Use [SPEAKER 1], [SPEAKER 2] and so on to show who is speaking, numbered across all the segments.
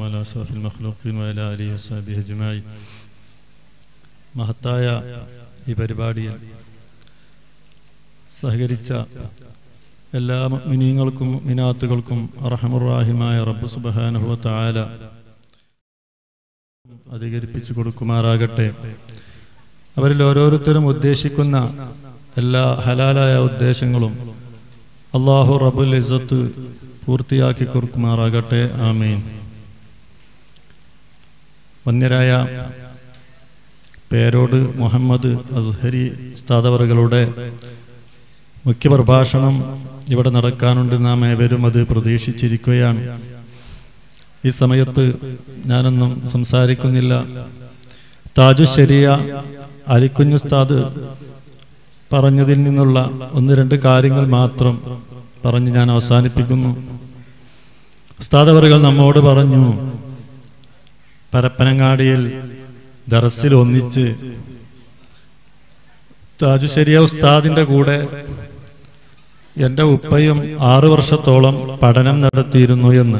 [SPEAKER 1] على أشرف المخلوقين وعلى آله وصحبه أجمعين മഹത്തായ ഈ പരിപാടിയിൽ സഹകരിച്ച എല്ലാ മിനിങ്ങൾക്കും മിനാത്തുകൾക്കും അറഹമുറാഹിമായ റബ്ബ് സുബഹാനഹുവ താല അധികരിപ്പിച്ചു കൊടുക്കുമാറാകട്ടെ അവരിൽ ഓരോരുത്തരും ഉദ്ദേശിക്കുന്ന എല്ലാ ഹലാലായ ഉദ്ദേശങ്ങളും അള്ളാഹു റബുൽ ഇസത്ത് പൂർത്തിയാക്കി കൊടുക്കുമാറാകട്ടെ ആമീൻ വന്യരായ പേരോട് മുഹമ്മദ് അസ്ഹരി ഉസ്താദവറുകളുടെ മുഖ്യപ്രഭാഷണം ഇവിടെ നടക്കാനുണ്ട് നാം ഏവരും അത് പ്രതീക്ഷിച്ചിരിക്കുകയാണ്. ഈ സമയത്ത് ഞാനൊന്നും സംസാരിക്കുന്നില്ല. താജു ശരിയ അലിക്കുഞ്ഞുസ്താദ് പറഞ്ഞതിൽ നിന്നുള്ള ഒന്ന് രണ്ട് കാര്യങ്ങൾ മാത്രം പറഞ്ഞ് ഞാൻ അവസാനിപ്പിക്കുന്നു. ഉസ്താദവറുകൾ നമ്മോട് പറഞ്ഞു പരപ്പനങ്ങാടിയിൽ ദറസിൽ ഒന്നിച്ച് താജുശരിയ ഉസ്താദിന്റെ കൂടെ എന്റെ ഉപ്പയും ആറു വർഷത്തോളം പഠനം നടത്തിയിരുന്നു എന്ന്.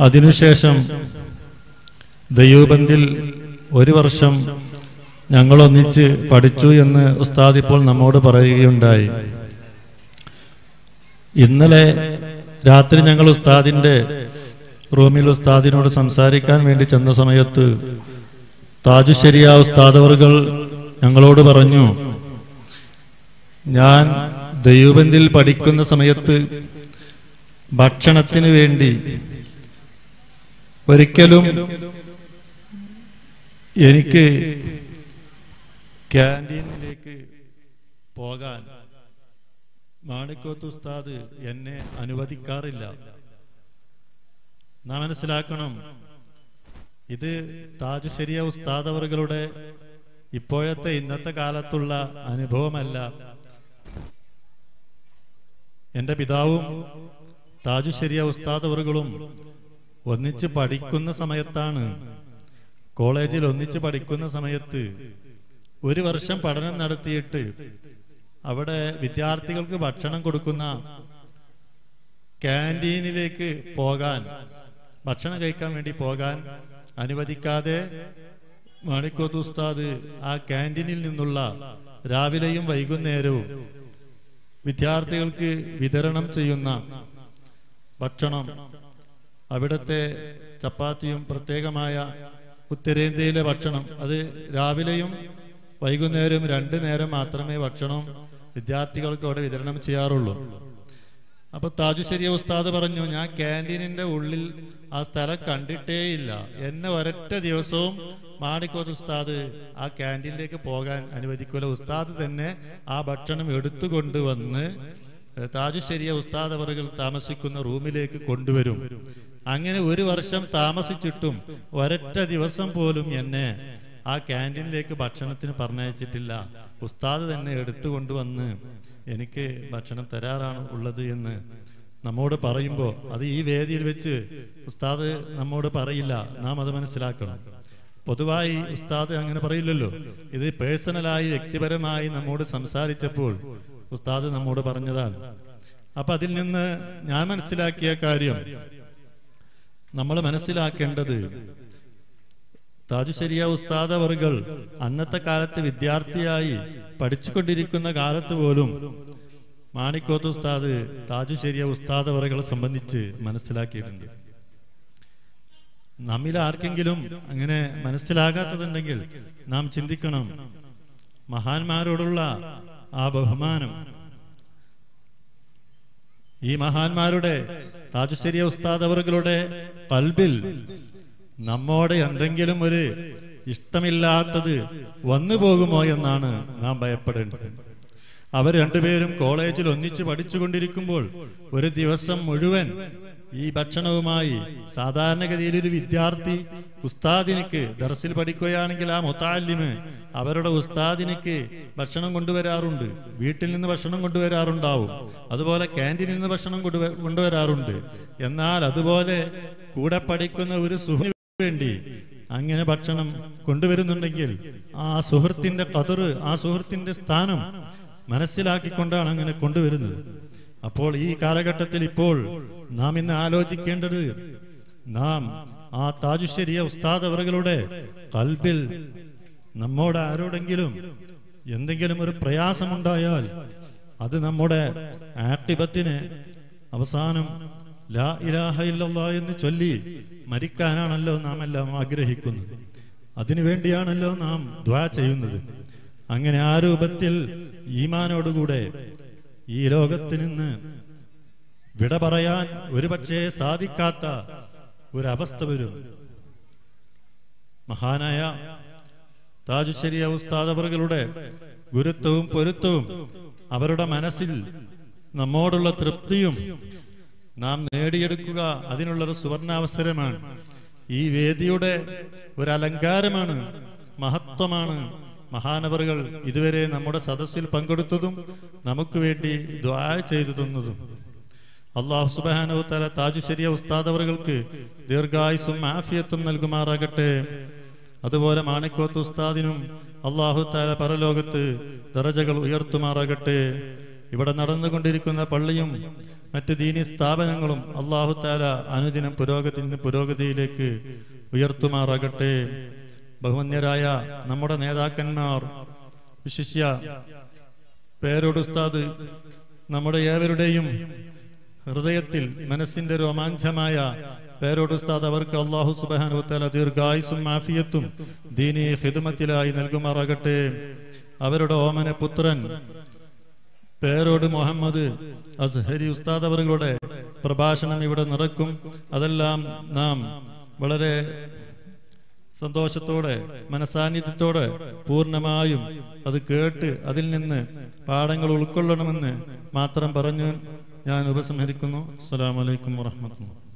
[SPEAKER 1] അതിനുശേഷം ദയൂബന്ദിൽ ഒരു വർഷം ഞങ്ങളൊന്നിച്ച് പഠിച്ചു എന്ന് ഉസ്താദ് ഇപ്പോൾ നമ്മോട് പറയുകയുണ്ടായി. ഇന്നലെ രാത്രി ഞങ്ങൾ ഉസ്താദിന്റെ റൂമിൽ ഉസ്താദിനോട് സംസാരിക്കാൻ വേണ്ടി ചെന്ന സമയത്ത് താജുശരിയ ഉസ്താദവറുകൾ ഞങ്ങളോട് പറഞ്ഞു ഞാൻ ദൈവബന്ധിൽ പഠിക്കുന്ന സമയത്ത് ഭക്ഷണത്തിന് വേണ്ടി ഒരിക്കലും എനിക്ക് ക്യാന്റീനിലേക്ക് പോകാൻ മാണിക്കോത്ത് ഉസ്താദ് എന്നെ അനുവദിക്കാറില്ല. നാം മനസ്സിലാക്കണം. ഇത് താജുശരിയ ഉസ്താദ് അവറുകളുടെ ഇപ്പോഴത്തെ ഇന്നത്തെ കാലത്തുള്ള അനുഭവമല്ല. എന്റെ പിതാവും താജുശരിയ ഉസ്താദ് അവറുകളും ഒന്നിച്ച് പഠിക്കുന്ന സമയത്താണ്. കോളേജിൽ ഒന്നിച്ച് പഠിക്കുന്ന സമയത്ത് ഒരു വർഷം പഠനം നടത്തിയിട്ട് അവിടെ വിദ്യാർത്ഥികൾക്ക് ഭക്ഷണം കൊടുക്കുന്ന ക്യാന്റീനിലേക്ക് പോകാൻ ഭക്ഷണം കഴിക്കാൻ വേണ്ടി പോകാൻ അനുവദിക്കാതെ മാണിക്കോത്ത് ഉസ്താദ് ആ ക്യാന്റീനിൽ നിന്നുള്ള രാവിലെയും വൈകുന്നേരവും വിദ്യാർത്ഥികൾക്ക് വിതരണം ചെയ്യുന്ന ഭക്ഷണം അവിടുത്തെ ചപ്പാത്തിയും പ്രത്യേകമായ ഉത്തരേന്ത്യയിലെ ഭക്ഷണം അത് രാവിലെയും വൈകുന്നേരവും രണ്ടു നേരം മാത്രമേ ഭക്ഷണം വിദ്യാർത്ഥികൾക്ക് അവിടെ വിതരണം ചെയ്യാറുള്ളൂ. അപ്പൊ താജുശരിയ ഉസ്താദ് പറഞ്ഞു ഞാൻ ക്യാന്റീനിന്റെ ഉള്ളിൽ ആ സ്ഥലം കണ്ടിട്ടേയില്ല. എന്നെ ഒരൊറ്റ ദിവസവും മാണിക്കോത്ത് ഉസ്താദ് ആ ക്യാന്റീനിലേക്ക് പോകാൻ അനുവദിക്കൂല. ഉസ്താദ് തന്നെ ആ ഭക്ഷണം എടുത്തുകൊണ്ടുവന്ന് താജുശരിയ ഉസ്താദ് അവറുകൾ താമസിക്കുന്ന റൂമിലേക്ക് കൊണ്ടുവരും. അങ്ങനെ ഒരു വർഷം താമസിച്ചിട്ടും ഒരൊറ്റ ദിവസം പോലും എന്നെ ആ ക്യാന്റീനിലേക്ക് ഭക്ഷണത്തിന് പറഞ്ഞയച്ചിട്ടില്ല. ഉസ്താദ് തന്നെ എടുത്തുകൊണ്ടുവന്ന് എനിക്ക് ഭക്ഷണം തരാറാണ് ഉള്ളത് എന്ന് നമ്മോട് പറയുമ്പോൾ അത് ഈ വേദിയിൽ വെച്ച് ഉസ്താദ് നമ്മോട് പറയില്ല. നാം അത് മനസ്സിലാക്കണം. പൊതുവായി ഉസ്താദ് അങ്ങനെ പറയില്ലല്ലോ. ഇത് പേഴ്സണലായി വ്യക്തിപരമായി നമ്മോട് സംസാരിച്ചപ്പോൾ ഉസ്താദ് നമ്മോട് പറഞ്ഞതാണ്. അപ്പൊ അതിൽ നിന്ന് ഞാൻ മനസ്സിലാക്കിയ കാര്യം നമ്മൾ മനസ്സിലാക്കേണ്ടത് താജുശരിയ ഉസ്താദ് അന്നത്തെ കാലത്ത് വിദ്യാർത്ഥിയായി പഠിച്ചുകൊണ്ടിരിക്കുന്ന കാലത്ത് പോലും മാണിക്കോത്ത് ഉസ്താദ് താജുശേരിയ ഉസ്താദ് അവറുകളെ സംബന്ധിച്ച് മനസ്സിലാക്കിയിട്ടുണ്ട്. നമ്മിൽ ആർക്കെങ്കിലും അങ്ങനെ മനസ്സിലാകാത്തതുണ്ടെങ്കിൽ നാം ചിന്തിക്കണം. മഹാന്മാരോടുള്ള ആ ബഹുമാനം ഈ മഹാന്മാരുടെ താജുശ്ശേരിയ ഉസ്താദ് അവറുകളുടെ പൽബിൽ നമ്മോട് എന്തെങ്കിലും ഒരു ഇഷ്ടമില്ലാത്തത് വന്നു പോകുമോ എന്നാണ് നാം ഭയപ്പെടേണ്ടത്. അവർ രണ്ടുപേരും കോളേജിൽ ഒന്നിച്ച് പഠിച്ചുകൊണ്ടിരിക്കുമ്പോൾ ഒരു ദിവസം മുഴുവൻ ഈ ഭക്ഷണവുമായി സാധാരണഗതിയിൽ ഒരു വിദ്യാർത്ഥി ഉസ്താദിനിക്ക് ദർസിൽ പഠിക്കുകയാണെങ്കിൽ ആ മുത്താലിമ് അവരുടെ ഉസ്താദിനിക്ക് ഭക്ഷണം കൊണ്ടുവരാറുണ്ട്. വീട്ടിൽ നിന്ന് ഭക്ഷണം കൊണ്ടുവരാറുണ്ടാവും. അതുപോലെ ക്യാന്റീനിൽ നിന്ന് ഭക്ഷണം കൊണ്ടുവരാറുണ്ട്. എന്നാൽ അതുപോലെ കൂടെ പഠിക്കുന്ന ഒരു സുഹൃത്തിന് വേണ്ടി അങ്ങനെ ഭക്ഷണം കൊണ്ടുവരുന്നുണ്ടെങ്കിൽ ആ സുഹൃത്തിന്റെ കതറ് ആ സുഹൃത്തിന്റെ സ്ഥാനം മനസ്സിലാക്കിക്കൊണ്ടാണ് അങ്ങനെ കൊണ്ടുവരുന്നത്. അപ്പോൾ ഈ കാലഘട്ടത്തിൽ ഇപ്പോൾ നാം ഇന്ന് ആലോചിക്കേണ്ടത് നാം ആ താജുശ്ശേരിയ ഉസ്താദ് അവറുകളുടെ കൽബിൽ നമ്മോട് ആരോടെങ്കിലും എന്തെങ്കിലും ഒരു പ്രയാസമുണ്ടായാൽ അത് നമ്മുടെ ആക്ടിബത്തിന് അവസാനം ലാ ഇലാഹ ഇല്ലല്ലാ എന്ന് ചൊല്ലി മരിക്കാനാണല്ലോ നാം എല്ലാം ആഗ്രഹിക്കുന്നത് അതിനുവേണ്ടിയാണല്ലോ നാം ദ്വാ ചെയ്യുന്നത്. അങ്ങനെ ആ രൂപത്തിൽ ഈമാനോടുകൂടെ ഈ ലോകത്ത് നിന്ന് വിട പറയാൻ ഒരുപക്ഷെ സാധിക്കാത്ത ഒരവസ്ഥ വരും. മഹാനായ താജുശ്ശേരി ഉസ്താദ് അവറുകളുടെ ഗുരുത്വവും പൊരുത്തവും അവരുടെ മനസ്സിൽ നമ്മോടുള്ള തൃപ്തിയും നാം നേടിയെടുക്കുക അതിനുള്ളൊരു സുവർണാവസരമാണ്. ഈ വേദിയുടെ ഒരു അലങ്കാരമാണ് മഹത്വമാണ്. മഹാനവറുകൾ ഇതുവരെ നമ്മുടെ സദസ്സിൽ പങ്കെടുത്തതും നമുക്ക് വേണ്ടി ദ്വാ ചെയ്തു തന്നതും. അള്ളാഹു സുബാനോ തല താജുശരിയ ഉസ്താദവറുകൾക്ക് ദീർഘായുസും ആഫിയത്തും നൽകുമാറാകട്ടെ. അതുപോലെ മാണിക്കോത്ത് ഉസ്താദിനും അള്ളാഹു താല പരലോകത്ത് ദറജകൾ ഉയർത്തുമാറാകട്ടെ. ഇവിടെ നടന്നുകൊണ്ടിരിക്കുന്ന പള്ളിയും മറ്റ് ദീനി സ്ഥാപനങ്ങളും അള്ളാഹു താല അനുദിനം പുരോഗതി പുരോഗതിയിലേക്ക് ഉയർത്തുമാറാകട്ടെ. ബഹുമന്യരായ നമ്മുടെ നേതാക്കന്മാർ വിശിഷ്യ പേരോടുസ്താദ് നമ്മുടെ ഏവരുടെയും ഹൃദയത്തിൽ മനസ്സിന്റെ രോമാഞ്ചമായ പേരോടുസ്താദ് അവർക്ക് അള്ളാഹു സുബാനുത്തല ദീർഘായുസും മാഫിയത്തും ദീനി ഹിദുമത്തിലായി നൽകുമാറാകട്ടെ. അവരുടെ ഓമന പുത്രൻ പേരോട് മുഹമ്മദ് അസ്ഹരി ഉസ്താദ് അവരുടെ പ്രഭാഷണം ഇവിടെ നടക്കും. അതെല്ലാം നാം വളരെ സന്തോഷത്തോടെ മനസാന്നിധ്യത്തോടെ പൂർണമായും അത് കേട്ട് അതിൽ നിന്ന് പാഠങ്ങൾ ഉൾക്കൊള്ളണമെന്ന് മാത്രം പറഞ്ഞു ഞാൻ ഉപസംഹരിക്കുന്നു. അസ്സലാമലൈക്കും വാഹമത്തുള്ള